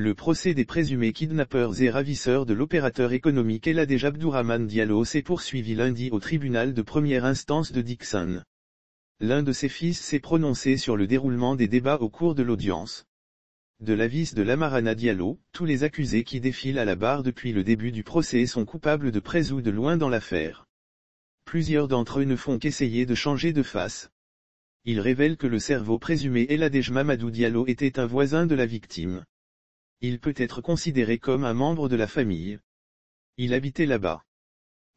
Le procès des présumés kidnappeurs et ravisseurs de l'opérateur économique Eladej Abdourahman Diallo s'est poursuivi lundi au tribunal de première instance de Dixon. L'un de ses fils s'est prononcé sur le déroulement des débats au cours de l'audience. De l'avis de Lamarana Diallo, tous les accusés qui défilent à la barre depuis le début du procès sont coupables de près ou de loin dans l'affaire. Plusieurs d'entre eux ne font qu'essayer de changer de face. Il révèle que le cerveau présumé Eladej Mamadou Diallo était un voisin de la victime. Il peut être considéré comme un membre de la famille. Il habitait là-bas.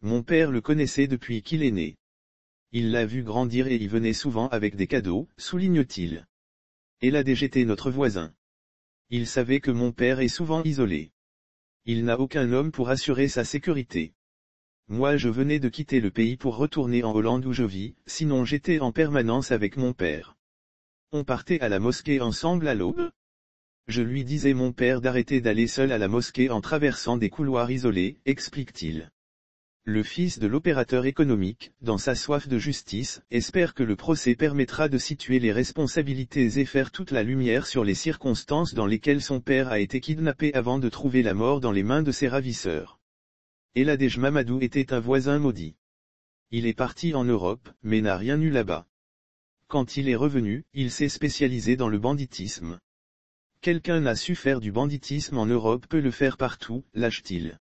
Mon père le connaissait depuis qu'il est né. Il l'a vu grandir et y venait souvent avec des cadeaux, souligne-t-il. Eladej était notre voisin. Il savait que mon père est souvent isolé. Il n'a aucun homme pour assurer sa sécurité. Moi je venais de quitter le pays pour retourner en Hollande où je vis, sinon j'étais en permanence avec mon père. On partait à la mosquée ensemble à l'aube je lui disais mon père d'arrêter d'aller seul à la mosquée en traversant des couloirs isolés, explique-t-il. Le fils de l'opérateur économique, dans sa soif de justice, espère que le procès permettra de situer les responsabilités et faire toute la lumière sur les circonstances dans lesquelles son père a été kidnappé avant de trouver la mort dans les mains de ses ravisseurs. Eladej Mamadou était un voisin maudit. Il est parti en Europe, mais n'a rien eu là-bas. Quand il est revenu, il s'est spécialisé dans le banditisme. Quelqu'un n'a su faire du banditisme en Europe peut le faire partout, lâche-t-il.